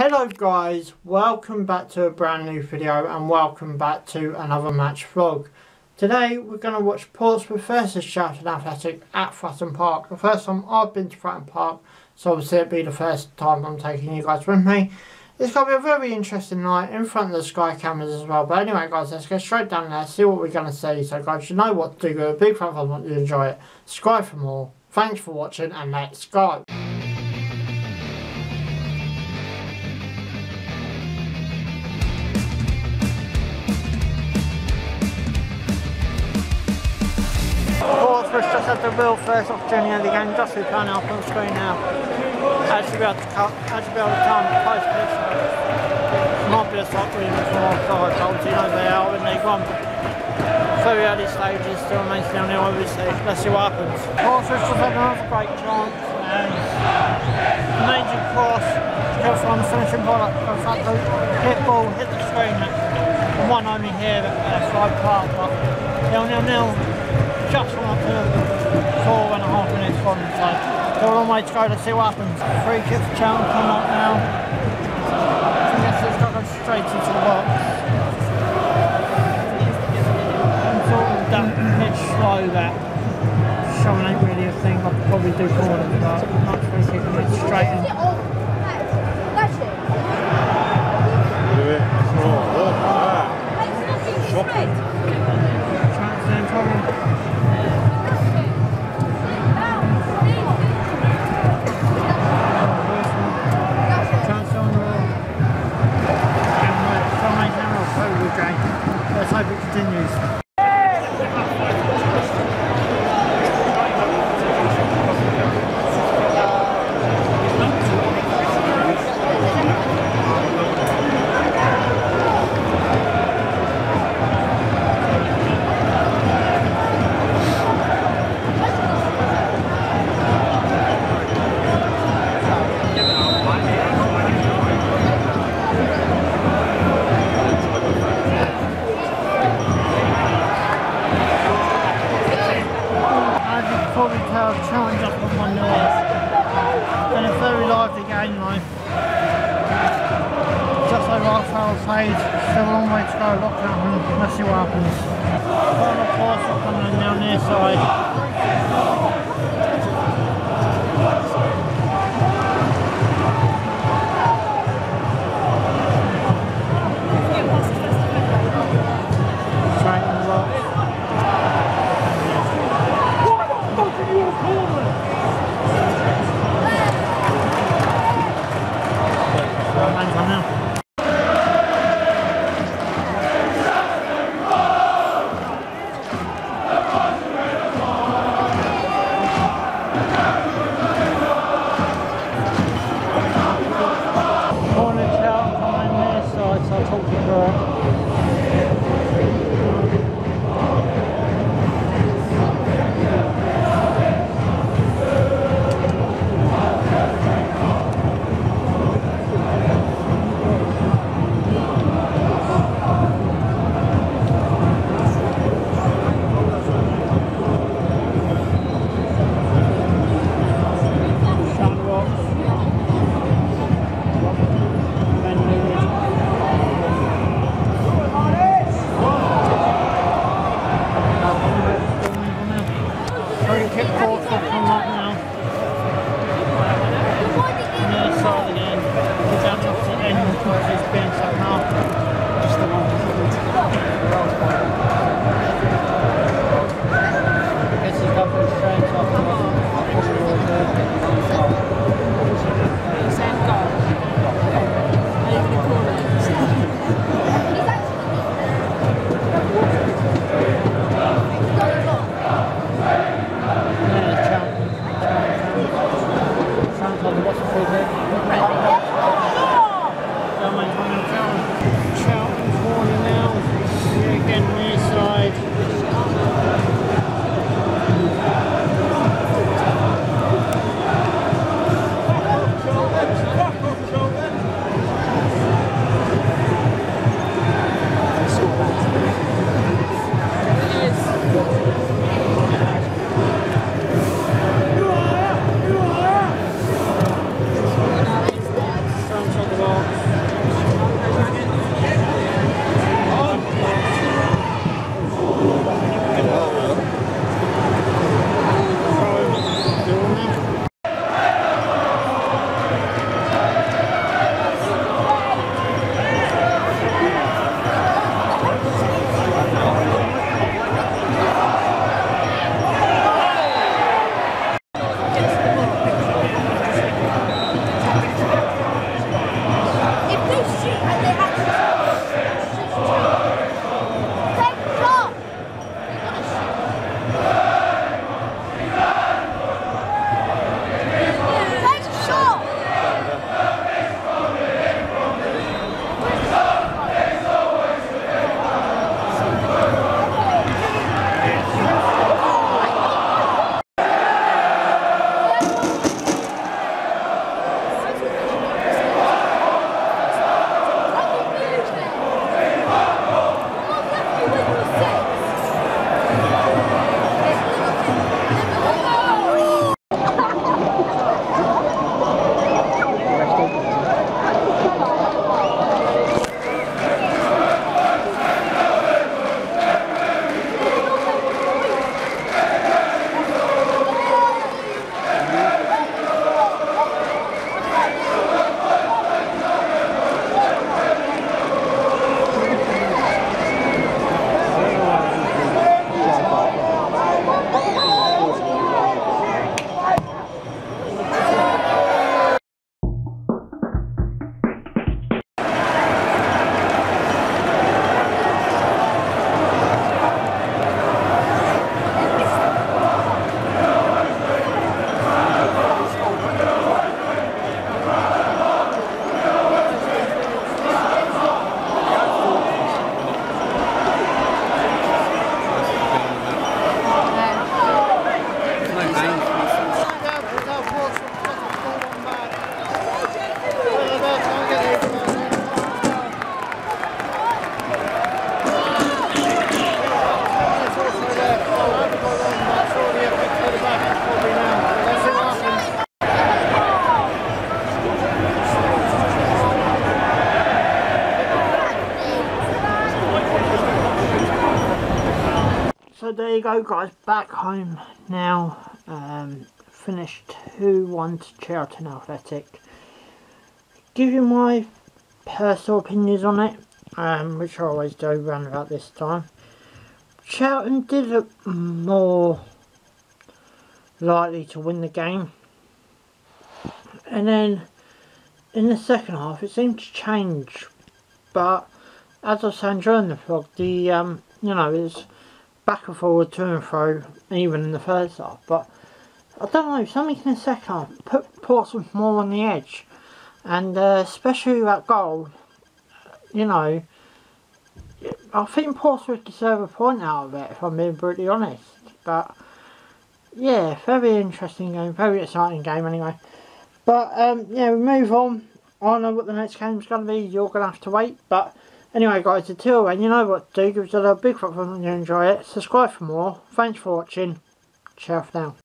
Hello guys, welcome back to a brand new video and welcome back to another match vlog. Today we're going to watch Portsmouth versus Charlton Athletic at Fratton Park. The first time I've been to Fratton Park, so obviously it'll be the first time I'm taking you guys with me. It's going to be a very interesting night in front of the Sky cameras as well. But anyway guys, let's go straight down there, see what we're going to see. So guys, you know what to do. A big fan I want you to enjoy it. Subscribe for more. Thanks for watching and let's go. Just had the real first opportunity of the game, just we can't help on screen now. Actually be able to cut, actually be able to time close pitch. Might be a slight win from offside goals, you know they are in League One. Very early stages, still remains down there obviously. Let's see what happens. Portsmouth just had another great chance and major cross go from finishing product in fact the hit ball hit the screen one only here at uh, Fratton Park but nil nil nil just up to four and a half minutes from so still a long way to go to see what happens. Free kick for Charlton coming up now. I think it's just got to go straight into the box. And sort of that pitch slow that showing ain't really a thing. I could probably do corners but not free kick and straight in. Though. Just over half hour played, still a long way to go, lock up and let's see what happens. Final force coming in down their side. Hands on now. Corner you go guys, back home now. Um, finished 2-1 to Charlton Athletic. Give you my personal opinions on it, um, which I always do around about this time. Charlton did look more likely to win the game. And then in the second half it seemed to change. But as I was saying during the vlog, the um, you know, it's back and forward, to and fro, even in the first half. But I don't know, something in the second half put Portsmouth more on the edge. And uh, especially that goal, you know, I think Portsmouth deserve a point out of it, if I'm being brutally honest. But, yeah, very interesting game, very exciting game anyway. But, um, yeah, we move on. I don't know what the next game's going to be, you're going to have to wait. But, anyway guys, until then, you know what to do. Give us a little big thumbs up if you enjoy it. Subscribe for more. Thanks for watching. Ciao for now.